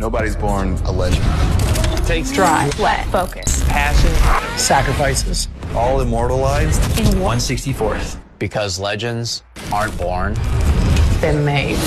Nobody's born a legend. Takes drive, Sweat, focus, passion, sacrifices, All immortalized in 164th. Because legends aren't born, they're made.